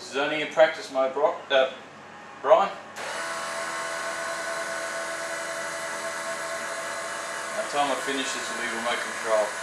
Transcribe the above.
This is only in practice mode, Brock. Uh, Brian. By the time I finish this will be remote control.